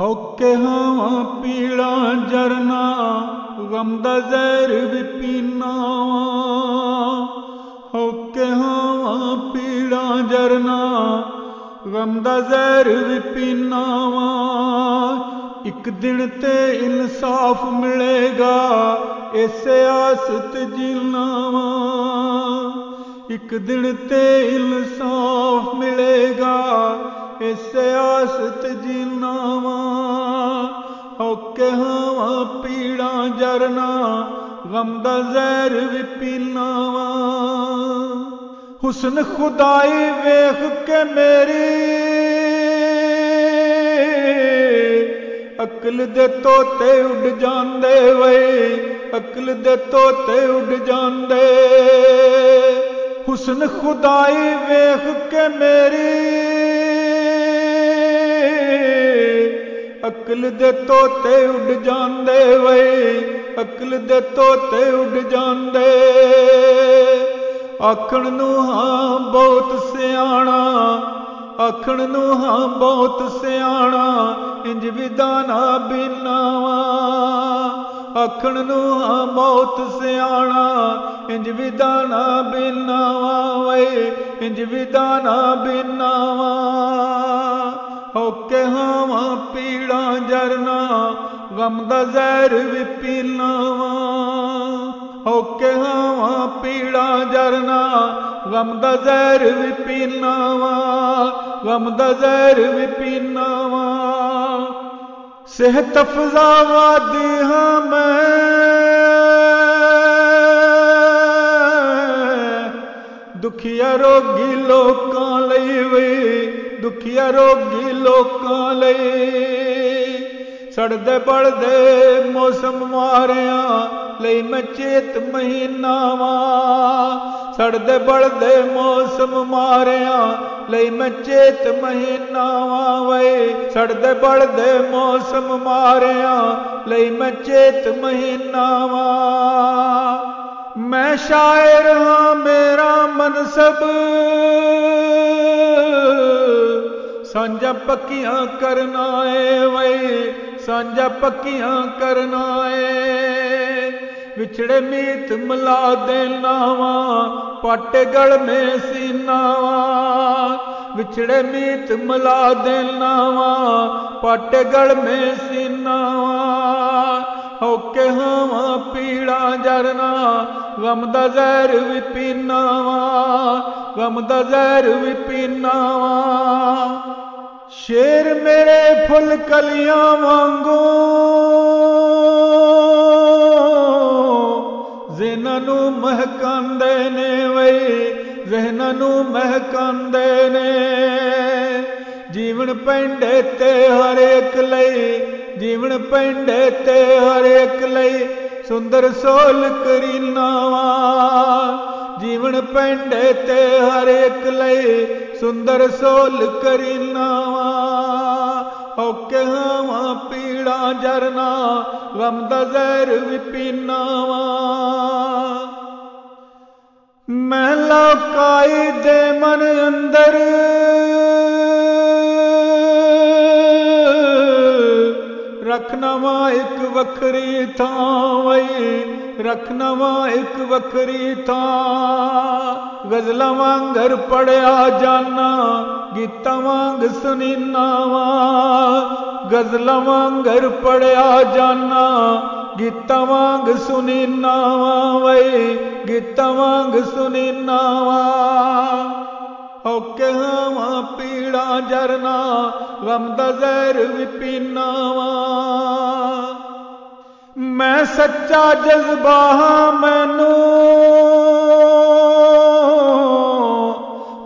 ਹੌਕੇ ਹਾਂ ਪੀੜਾ ਜਰਨਾ, ਗਮ ਦਾ ਜ਼ਹਿਰ ਵੀ ਪੀਨਾ ਹੌਕੇ ਹਾਂ ਪੀੜਾ ਜਰਨਾ, ਗਮ ਦਾ ਜ਼ਹਿਰ ਵੀ ਪੀਨਾ ਇੱਕ ਦਿਨ ਤੇ ਇਨਸਾਫ ਮਿਲੇਗਾ, ਇਸੇ ਆਸਤ ਤੇ ਇੱਕ ਦਿਨ ਤੇ ਇਨਸਾਫ ਮਿਲੇਗਾ, ਇਸੇ ਆਸਤ करना, गम दा जहर भी पीना वा। हुस्न खुदाई वेख के मेरी। अकल दे तोते उड़ जांदे वे, अकल दे तोते उड़ जांदे। हुस्न खुदाई वेख के मेरी। अकल दे तोते उड़ जांदे वे ਅਕਲ ਦੇ ਤੋਤੇ ਉੱਡ ਜਾਂਦੇ। ਆਖਣ ਨੂੰ ਹਾਂ, ਬਹੁਤ ਸਿਆਣਾ। ਆਖਣ ਨੂੰ ਹਾਂ, ਬਹੁਤ ਸਿਆਣਾ। ਇੰਜ ਵਿਦਾਨਾ ਬਿਨਾਵਾ। ਆਖਣ ਨੂੰ ਹਾਂ, ਬਹੁਤ ਸਿਆਣਾ। ਇੰਜ ਵਿਦਾਨਾ ਬਿਨਾਵਾ। ਵੇ ਇੰਜ ਵਿਦਾਨਾ ਬਿਨਾਵਾ। ਹੋਕੇ ਹਾਂ ਪੀੜਾ ਜਰਨਾ ਗਮ ਦਾ ਜ਼ਹਿਰ ਵੀ ਪੀਨਾਵਾ ਹੋਕੇ ਹਾਂ ਪੀੜਾ ਜਰਨਾ ਗਮ ਦਾ ਜ਼ਹਿਰ ਵੀ ਪੀਨਾਵਾ ਗਮ ਦਾ ਜ਼ਹਿਰ ਵੀ ਪੀਨਾਵਾ ਸਿਹਤ ਅਫਜ਼ਾ ਵਾਦੀ ਹਾਂ ਮੈਂ ਦੁਖੀਆ ਰੋਗੀ ਲੋਕਾਂ ਲਈ ਵੇ ਦੁਖੀਆ ਰੋਗੀ ਲੋਕਾਂ ਲਈ ਸੜਦੇ ਬਲਦੇ ਮੌਸਮ ਮਾਰਿਆ ਲਈ ਮੈਂ ਚੇਤ ਮਹੀਨਾਵਾ ਸੜਦੇ ਬਲਦੇ ਮੌਸਮ ਮਾਰਿਆ ਲਈ ਮੈਂ ਚੇਤ ਮਹੀਨਾਵਾ ਵੇ ਸੜਦੇ ਬਲਦੇ ਮੌਸਮ ਮਾਰਿਆ ਲਈ ਮੈਂ ਚੇਤ ਮਹੀਨਾਵਾ ਮੈਂ ਸ਼ਾਇਰ ਹਾਂ ਮੇਰਾ ਮਨਸਬ ਸਾਂਝਾ ਪੱਕੀਆਂ ਕਰਨਾ ਏ ਵੇ ਸਾਂਝਾ ਪੱਕੀਆਂ ਕਰਨਾ ਏ ਵਿਛੜੇ ਮੀਤ ਮਿਲਾ ਦੇਨਾਵਾ ਪਾਟੇ ਗਲ ਮੇ ਸੀਨਾਵਾ ਵਿਛੜੇ ਮੀਤ ਮਿਲਾ ਦੇਨਾਵਾ ਪਾਟੇ ਗਲ ਮੇ ਸੀਨਾਵਾ ਹੋਕੇ ਹਾਂ ਪੀੜਾ ਜਰਨਾ, ਗਮ ਦਾ ਜ਼ਹਿਰ ਵੀ ਪੀਨਾਵਾ ਗਮ ਦਾ ਜ਼ਹਿਰ ਵੀ ਪੀਨਾਵਾ ਸ਼ੇਰ ਮੇਰੇ ਫੁੱਲ ਕਲੀਆਂ ਵਾਂਗੂ। ਜ਼ਿਹਨਾਂ ਨੂੰ ਮਹਕਾਂਦੇ ਨੇ ਵੇ ਜ਼ਿਹਨਾਂ ਨੂੰ ਮਹਕਾਂਦੇ ਨੇ। ਜੀਵਨ ਪੈਂਡੇ ਤੇ ਹਰ ਇੱਕ ਲਈ, ਜੀਵਨ ਪੈਂਡੇ ਤੇ ਹਰ ਇੱਕ ਲਈ ਸੁੰਦਰ ਸੋਲ ਕਰੀਨਾਵਾ ਜੀਵਨ ਪੈਂਡੇ ਤੇ ਹਰ ਇੱਕ ਲਈ ਸੁੰਦਰ ਸੋਲ ਕਰੀਨਾਵਾ ਔਕੇ ਹਾਂ ਪੀੜਾ ਜਰਨਾ ਗਮ ਦਾ ਜ਼ਹਿਰ ਵੀ ਪੀਨਾਵਾ ਮੈਂ ਲੋਕਾਈ ਦੇ ਮਨ ਅੰਦਰ, ਰੱਖਣਾ ਰਖਨਵਾ ਇੱਕ ਵੱਖਰੀ ਥਾਂ ਵਈ। रखना वा एक वखरी था। गजला वांगर पढ़िया जाना, गीता वांग सुनी नावा गजला पढ़िया जाना, गीता वांग सुनी नावा वही गीता वांग सुनी ओके हवा पीड़ा जरना गम दा भी पीना वा। ਮੈਂ ਸੱਚਾ ਜਜ਼ਬਾ ਹਾਂ ਮੈਨੂੰ।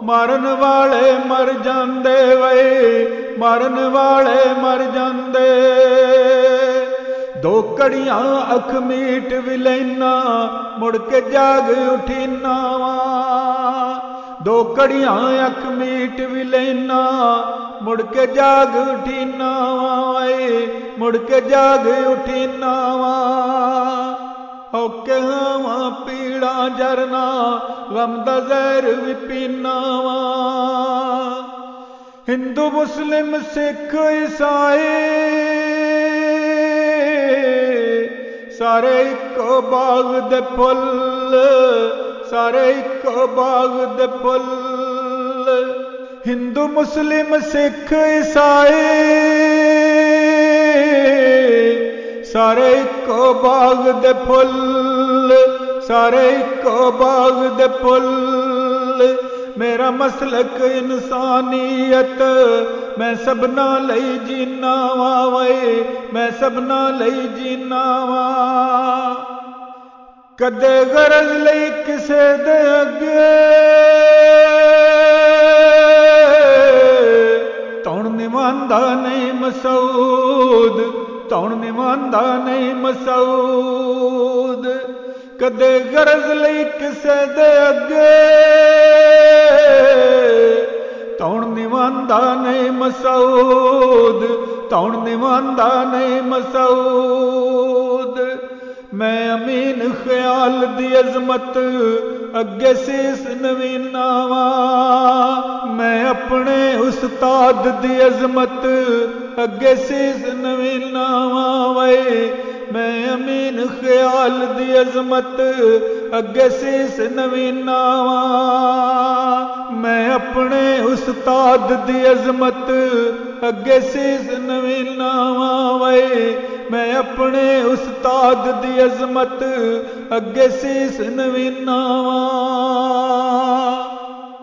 ਮਰਨ ਵਾਲੇ ਮਰ ਜਾਂਦੇ ਵੇ, ਮਰਨ ਵਾਲੇ ਮਰ ਜਾਂਦੇ। ਦੋ ਕੜੀਆਂ ਅੱਖ ਮੀਟ ਵੀ ਲੈਣਾ ਮੁੜ ਕੇ ਜਾਗ ਉਠੀਨਾਵਾ ਦੋ ਕੜੀਆਂ ਅੱਖ ਮੀਟ ਵੀ ਲੈਣਾ ਮੁੜ ਕੇ ਜਾਗ ਉਠੀ ਨਾਵਾਏ ਮੁੜ ਕੇ ਜਾਗ ਉਠੀ ਨਾਵਾ ਹੌਕੇ ਹਵਾ ਪੀੜਾ ਜਰਨਾ, ਗਮ ਦਾ ਜ਼ਹਿਰ ਵੀ ਪੀਨਾਵਾ ਹਿੰਦੂ ਮੁਸਲਿਮ ਸਿੱਖ ਈਸਾਈ, ਸਾਰੇ ਇੱਕੋ ਬਾਗ ਦੇ ਫੁੱਲ, ਸਾਰੇ बाग दे पुल। हिंदू, मुस्लिम, सिख, ईसाई, सारे इको बाग दे फुल सारे इको बाग दे फुल मेरा मसलक इंसानियत, मैं सबना लई जीना वा वे, मैं सबना लई जीना वा। कदे गरज लई किसे ਨਿਵਾਂਦਾ ਨਹੀਂ ਮਸੂਦ ਕਦੇ ਗਰਜ਼ ਲਈ ਕਿਸੇ ਦੇ ਅੱਗੇ ਤੌਣ ਨਿਵਾਂਦਾ ਨਹੀਂ ਮਸੂਦ ਤੌਣ ਨਿਵਾਂਦਾ ਨਹੀਂ ਮਸੂਦ ਮੈਂ ਅਮੀਨ ਖਿਆਲ ਦੀ ਅਜ਼ਮਤ ਅੱਗੇ ਸੀਸ ਨਵੀਨਾਵਾ ਮੈਂ ਆਪਣੇ ਉਸਤਾਦ ਦੀ ਅਜ਼ਮਤ अगे शीस नवीन नावे मैं अमीन ख्याल दी अजमत अगे सीस नवीन नाव मैं अपने उस्ताद दी अजमत अगे शीस नवीन नावे मैं अपने उस्ताद दी अजमत अगे शीस नवीन नावा